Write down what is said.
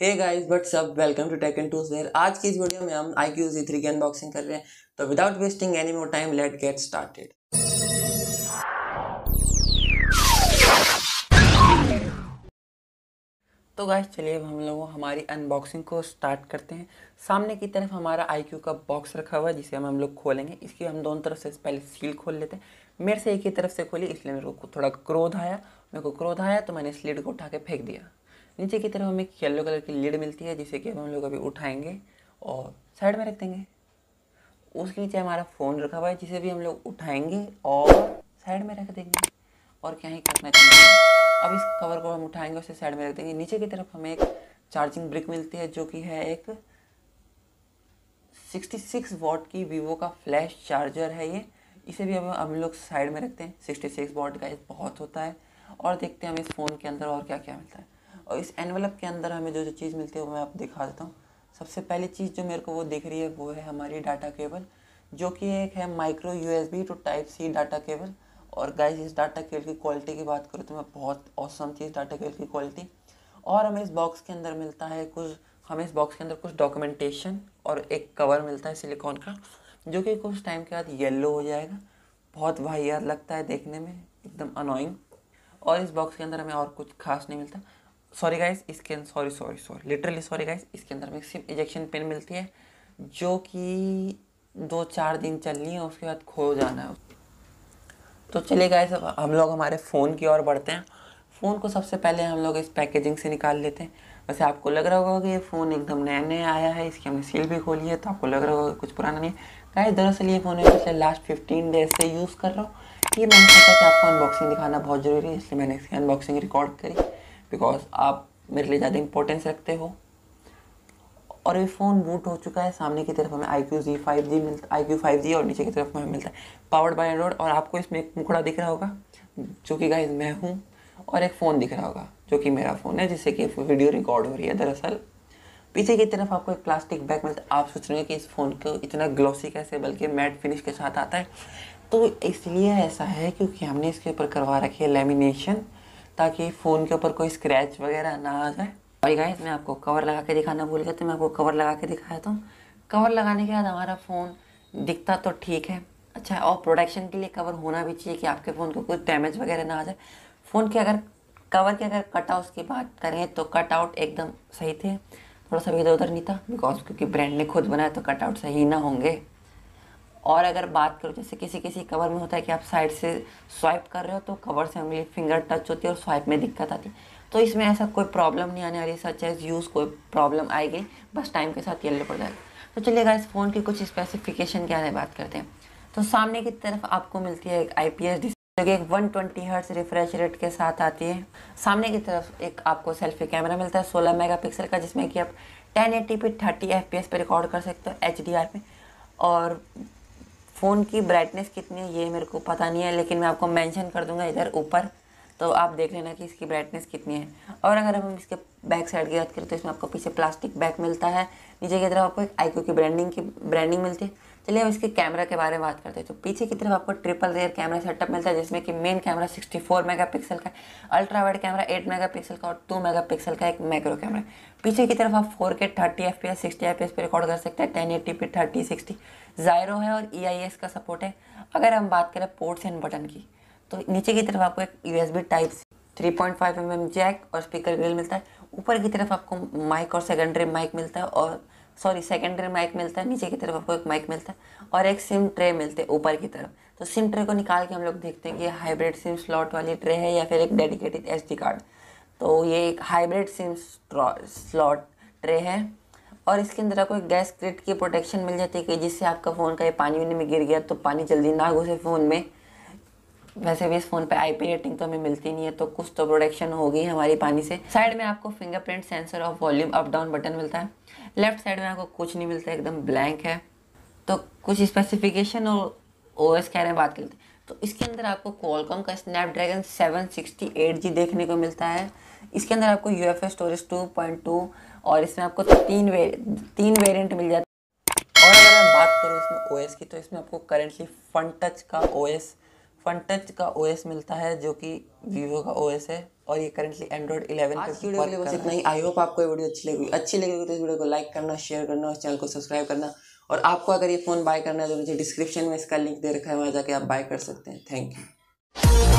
Hey guys what's up welcome to Tech and Toos where आज की इस video में हम आई क्यू जी थ्री की अनबॉक्सिंग कर रहे हैं। तो without wasting any more time let get started तो गाइस चलिए अब हम लोग, हमारी अनबॉक्सिंग को स्टार्ट करते हैं। सामने की तरफ़ हमारा आई क्यू का बॉक्स रखा हुआ है, जिसे हम हम लोग खोलेंगे। इसकी हम दोनों तरफ़ से पहले सील खोल लेते हैं। मेरे से एक ही तरफ़ से खोली इसलिए मेरे को थोड़ा क्रोध आया। मेरे को क्रोध आया तो मैंने इस लीड को उठा के फेंक दिया। नीचे की तरफ़ हमें एक येलो कलर की लीड मिलती है, जिसे कि हम लोग अभी उठाएँगे और साइड में रख देंगे। उसके नीचे हमारा फ़ोन रखा हुआ है, जिसे भी हम लोग उठाएँगे और साइड में रख देंगे। और क्या ही करना चाहिए अब इस कवर को हम उठाएँगे, उसे साइड में रख देंगे। नीचे की तरफ़ हमें एक चार्जिंग ब्रिक मिलती है, जो कि है एक 66 वॉट की वीवो का फ्लैश चार्जर है ये। इसे भी अब हम लोग साइड में रखते हैं। 66 वॉट का बहुत होता है। और देखते हैं हमें इस फ़ोन के अंदर और क्या क्या मिलता है। और इस एनवलप के अंदर हमें जो जो चीज़ मिलती है वो मैं आप दिखा देता हूँ। सबसे पहली चीज़ जो मेरे को वो दिख रही है वो है हमारी डाटा केबल जो कि एक है micro U S B to type C data cable और गाइस इस डाटा केबल की क्वालिटी की बात करूँ तो मैं बहुत औसम थी इस डाटा केबल की क्वालिटी और हमें इस बॉक्स के अंदर मिलता है कुछ, हमें इस बॉक्स के अंदर कुछ डॉक्यूमेंटेशन और एक कवर मिलता है सिलिकॉन का, जो कि कुछ टाइम के बाद येलो हो जाएगा। बहुत वाहियात लगता है देखने में, एकदम अनोइंग और इस बॉक्स के अंदर हमें और कुछ खास नहीं मिलता। सॉरी गाइस इसके sorry sorry sorry literally sorry guys इसके अंदर हमें सिर्फ़ इजेक्शन पेन मिलती है, जो कि दो चार दिन चलनी है, उसके बाद खो जाना है। तो चलिए गाइस हम लोग हमारे फ़ोन की ओर बढ़ते हैं। फ़ोन को सबसे पहले हम लोग इस पैकेजिंग से निकाल लेते हैं। वैसे आपको लग रहा होगा कि ये फ़ोन एकदम नया नया आया है, इसकी हमने सील भी खोली है तो आपको लग रहा होगा कुछ पुराना नहीं है। गाइस दरअसल ये फ़ोन मैं पिछले लास्ट फिफ्टीन डेज़ से यूज़ कर रहा हूँ। ये मैंने सोचा कि आपको अनबॉक्सिंग दिखाना बहुत ज़रूरी है, इसलिए मैंने इसकी अनबॉक्सिंग रिकॉर्ड करी। बिकॉज़ आप मेरे लिए ज़्यादा इंपॉर्टेंस रखते हो। और ये फ़ोन बूट हो चुका है, सामने की तरफ़ हमें I Q ji five G मिलता आई क्यू फाइव जी और नीचे की तरफ़ हमें मिलता है। पावर्ड बाई एंड्रॉइड और आपको इसमें एक मुखड़ा दिख रहा होगा, जो कि गाइज़ मैं हूँ, और एक फ़ोन दिख रहा होगा, जो कि मेरा फ़ोन है, जिससे कि वीडियो रिकॉर्ड हो रही है दरअसल। पीछे की तरफ़ आपको एक प्लास्टिक बैग मिलता है। आप सोच रहे हैं कि इस फ़ोन को इतना ग्लॉसी कैसे, बल्कि मैट फिनिश के साथ आता है। तो इसलिए ऐसा है, क्योंकि हमने इसके ऊपर करवा रखी है लेमिनेशन ताकि फ़ोन के ऊपर कोई स्क्रैच वगैरह ना आ जाए। और गाइस मैं आपको कवर लगा के दिखाना भूल गया तो मैं आपको कवर लगा के दिखाया था कवर लगाने के बाद हमारा फ़ोन दिखता तो ठीक है। अच्छा और प्रोटेक्शन के लिए कवर होना भी चाहिए कि आपके फ़ोन को कुछ डैमेज वगैरह ना आ जाए। फ़ोन के अगर कवर के अगर कट आउट की बात करें तो कट आउट एकदम सही थे। थोड़ा सा इधर उधर नहीं था बिकॉज़ क्योंकि ब्रांड ने खुद बनाया तो कट आउट सही ना होंगे। और अगर बात करो, जैसे किसी किसी कवर में होता है कि आप साइड से स्वाइप कर रहे हो तो कवर से उंगली फिंगर टच होती है और स्वाइप में दिक्कत आती है। तो इसमें ऐसा कोई प्रॉब्लम नहीं आने वाली सच एज यूज़ कोई प्रॉब्लम आएगी, बस टाइम के साथ येलो पड़ जाएगा। तो चलिएगा इस फ़ोन की कुछ स्पेसिफिकेशन के है बात करते हैं। तो सामने की तरफ़ आपको मिलती है एक आई पी जो कि एक 120 ट्वेंटी हर्ट्स रिफ्रेश रेट के साथ आती है। सामने की तरफ़ एक आपको सेल्फी कैमरा मिलता है 16 मेगापिक्सल का, जिसमें कि आप 1080 पे 30 एफ़ पे रिकॉर्ड कर सकते हो एच में और फ़ोन की ब्राइटनेस कितनी है, ये मेरे को पता नहीं है, लेकिन मैं आपको मेंशन कर दूँगा इधर ऊपर तो आप देख लेना कि इसकी ब्राइटनेस कितनी है। और अगर हम इसके बैक साइड की बात करें तो इसमें आपको पीछे प्लास्टिक बैक मिलता है, नीचे की तरफ़ आपको एक आईक्यू की ब्रांडिंग की ब्रांडिंग मिलती है। चलिए हम इसके कैमरा के बारे में बात करते हैं। तो पीछे की तरफ़ आपको ट्रिपल रेयर कैमरा सेटअप मिलता है, जिसमें कि मेन कैमरा 64 मेगापिक्सल का अल्ट्रा वाइड कैमरा 8 मेगापिक्सल का और 2 मेगापिक्सल का एक मैक्रो कैमरा पीछे की तरफ़ आप फोर के 4K 30 FPS 60 FPS पे रिकॉर्ड कर सकते हैं 1080 पे 30 60 जायरो है और EIS का सपोर्ट है। अगर हम बात करें पोर्ट्स एंड बटन की तो नीचे की तरफ़ आपको एक U S B type three point five M M jack और स्पीकर ग्रिल मिलता है। ऊपर की तरफ़ आपको माइक और सेकेंडरी माइक मिलता है और सॉरी सेकेंडरी माइक मिलता है, नीचे की तरफ़ आपको एक माइक मिलता है और एक सिम ट्रे मिलते हैं, ऊपर की तरफ़। तो सिम ट्रे को निकाल के हम लोग देखते हैं कि हाइब्रिड सिम स्लॉट वाली ट्रे है या फिर एक डेडिकेटेड एसडी कार्ड तो ये एक हाइब्रिड सिम स्लॉट ट्रे है और इसके अंदर आपको एक गैस क्रिट की प्रोटेक्शन मिल जाती है कि जिससे आपका फ़ोन का ये पानी में गिर गया तो पानी जल्दी ना घुसे फ़ोन में। वैसे भी इस फ़ोन पे आईपी रेटिंग तो हमें मिलती नहीं है तो कुछ तो प्रोडक्शन होगी हमारी पानी से। साइड में आपको फिंगरप्रिंट सेंसर और वॉल्यूम अप डाउन बटन मिलता है। लेफ़्ट साइड में आपको कुछ नहीं मिलता, एकदम ब्लैंक है। तो कुछ स्पेसिफिकेशन और ओ एस हैं, बात करते हैं। तो इसके अंदर आपको कॉलकॉम का स्नैपड्रैगन 768G देखने को मिलता है। इसके अंदर आपको U F storage two point two और इसमें आपको तीन वे तीन वेरिएंट मिल जाते हैं। और अगर मैं बात करूँ इसमें ओ की तो इसमें आपको करेंटली फन टच का ओएस फन टच का ओएस मिलता है जो कि वीवो का ओएस है और ये करेंटली एंड्रॉइड 11 आज की वीडियो के लिए बस इतना ही। आई होप आपको ये वीडियो अच्छी लगी अच्छी लगी तो इस वीडियो को लाइक करना शेयर करना और चैनल को सब्सक्राइब करना। और आपको अगर ये फ़ोन बाय करना है तो मुझे डिस्क्रिप्शन में इसका लिंक दे रखा है वहाँ जाके आप बाय कर सकते हैं। Thank you